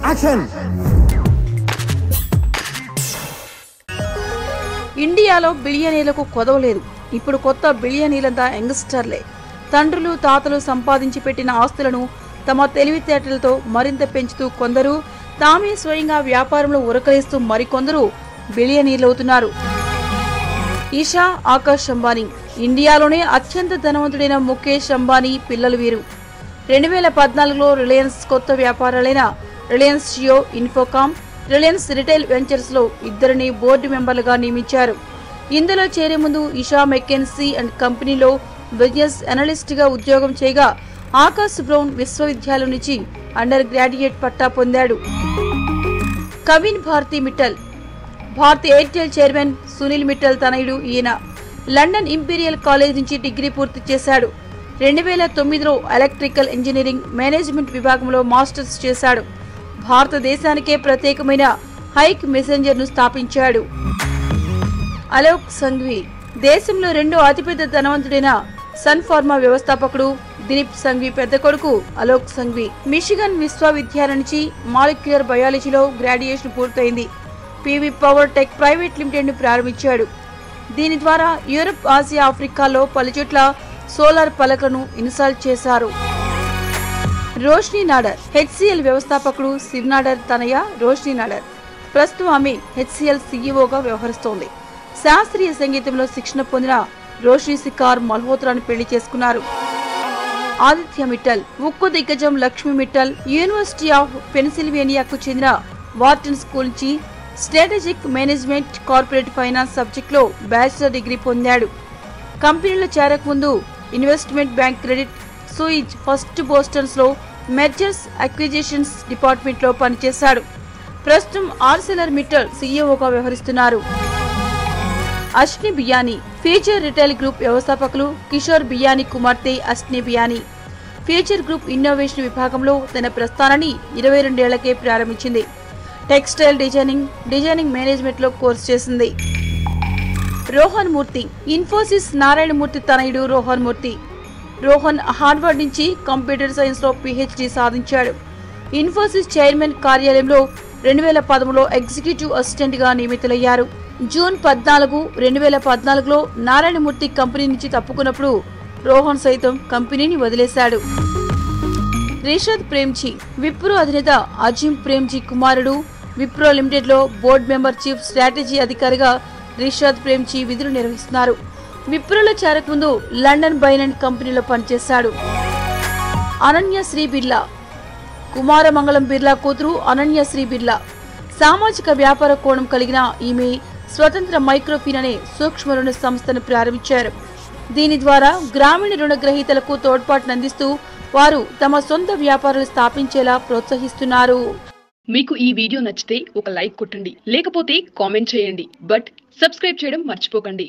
Action ఇండియాలో బిలియనీలకు కొదవలేదు. ఇప్పుడు కొత్త బిలియనీలంతా యంగ్స్టర్లే. తండ్రులు తాతలు సంపాదించి పెట్టిన ఆస్తులను తమ తెలివితేటలతో మరింత పెంచుతూ కొందరు తామే స్వయంగా వ్యాపారంలో ఉరకలేస్తూ మరికొందరు బిలియనీర్లవుతున్నారు. ఈషా ఆకాష్ అంబానీ. ఇండియాలోనే అత్యంత ధనవంతుడైన ముఖేష్ అంబానీ పిల్లలు వీరు. రెండు వేల పద్నాలుగులో రిలయన్స్ కొత్త వ్యాపారాలైన Reliance Jio Infocomm Reliance retail వెంచర్స్లో ఇద్దరిని బోర్డు మెంబర్లుగా నియమించారు. ఇందులో చేరే ముందు ఇషా మెకెన్సీ అండ్ కంపెనీలో బిజినెస్ అనలిస్ట్గా ఉద్యోగం చేయగా ఆకాశ్ బ్రౌన్ విశ్వవిద్యాలయం నుంచి అండర్ గ్రాడ్యుయేట్ పట్టా పొందాడు. కవిన్ భారతి మిట్టల్ భారతి ఎయిర్టెల్ చైర్మన్ సునీల్ మిట్టల్ తనయుడు ఈయన లండన్ ఇంపీరియల్ కాలేజ్ నుంచి డిగ్రీ పూర్తి చేశాడు. రెండు వేల తొమ్మిదిలో ఎలక్ట్రికల్ ఇంజనీరింగ్ మేనేజ్మెంట్ విభాగంలో మాస్టర్స్ చేశాడు. భారతదేశానికే ప్రత్యేకమైన హైక్ మెసెంజర్ను స్థాపించాడు. అలోక్ సంఘ్వి దేశంలో రెండో అతిపెద్ద ధనవంతుడైన సన్ ఫార్మా వ్యవస్థాపకుడు దిలీప్ సంఘ్వి పెద్ద కొడుకు అలోక్ సంఘ్వి. మిషిగన్ విశ్వవిద్యాలయం నుంచి మాలిక్యులర్ బయాలజీలో గ్రాడ్యుయేషన్ పూర్తయింది. పివి పవర్ టెక్ ప్రైవేట్ లిమిటెడ్ను ప్రారంభించాడు. దీని ద్వారా యూరప్ ఆసియా ఆఫ్రికాలో పలుచోట్ల సోలార్ పలకను ఇన్స్టాల్ చేశారు. రోష్ని నాడర్ హెచ్సిఎల్ వ్యవస్థాపకుడు శివ్నాడర్ తనయ రోష్ని నాడర్. ప్రస్తుతం ఆమె హెచ్సిఎల్ సీఈఓగా వ్యవహరిస్తోంది. శాస్త్రీయ సంగీతంలో శిక్షణ పొందిన రోష్ని సికార్ మల్హోత్రాను పెళ్ళి చేసుకున్నారు. ఆదిత్య మిట్టల్ ఉక్కు దిగ్గజం లక్ష్మీ మిట్టల్ యూనివర్సిటీ ఆఫ్ పెన్సిల్వేనియాకు చెందిన వార్టన్ స్కూల్ నుంచి స్ట్రాటజిక్ మేనేజ్మెంట్ కార్పొరేట్ ఫైనాన్స్ సబ్జెక్టులో బ్యాచిలర్ డిగ్రీ పొందాడు. కంపెనీలో చేరకముందు investment bank Credit Suisse First బోస్టన్స్లో mergers acquisitions డిపార్ట్మెంట్లో పనిచేశాడు. ప్రస్తుతం ఆర్సెలర్ మిట్టల్ సీఈఓగా వ్యవహరిస్తున్నారు. Ashni Biyani Future Retail Group వ్యవస్థాపకులు కిషోర్ బియానీ కుమార్తె Ashni Biyani. Future Group Innovation విభాగంలో తన ప్రస్థానాన్ని ఇరవై రెండేళ్ళకే ప్రారంభించింది. టెక్స్టైల్ డిజైనింగ్ డిజైనింగ్ మేనేజ్మెంట్లో కోర్సు చేసింది. రోహన్ మూర్తి ఇన్ఫోసిస్ నారాయణమూర్తి తనయుడు రోహన్ మూర్తి రోహన్ హార్వర్డ్ నుంచి కంప్యూటర్ సైన్స్లో పిహెచ్డి సాధించాడు. ఇన్ఫోసిస్ చైర్మన్ కార్యాలయంలో రెండు వేల పదమూడులో ఎగ్జిక్యూటివ్ అసిస్టెంట్గా నియమితులయ్యారు. జూన్ పద్నాలుగు రెండు వేల పద్నాలుగులో నారాయణమూర్తి కంపెనీ నుంచి తప్పుకున్నప్పుడు రోహన్ సైతం కంపెనీని వదిలేశాడు. రిషద్ ప్రేమ్జీ విప్రో అధినేత అజిమ్ ప్రేమ్జీ కుమారుడు విప్రో లిమిటెడ్లో బోర్డు మెంబర్ చీఫ్ స్ట్రాటజీ అధికారిగా రిషద్ ప్రేమ్జీ విధులు నిర్వహిస్తున్నారు. విప్రోలో చేరకముందు లండన్ బైనండ్ కంపెనీలో పనిచేశాడు. అనన్య శ్రీ బిర్లా. కుమారమంగళం బిర్లా కూతురు అనన్య శ్రీ బిర్లా. సామాజిక వ్యాపార కోణం కలిగిన ఈమె స్వతంత్ర మైక్రోఫిన్ అనే సూక్ష్మ రుణ సంస్థను ప్రారంభించారు. దీని ద్వారా గ్రామీణ రుణగ్రహీతలకు తోడ్పాటునందిస్తూ వారు తమ సొంత వ్యాపారాలు స్థాపించేలా ప్రోత్సహిస్తున్నారు. మీకు ఈ వీడియో నచ్చితే ఒక లైక్ కొట్టండి లేకపోతే కామెంట్ చేయండి బట్ సబ్స్క్రైబ్ చేయడం మర్చిపోకండి.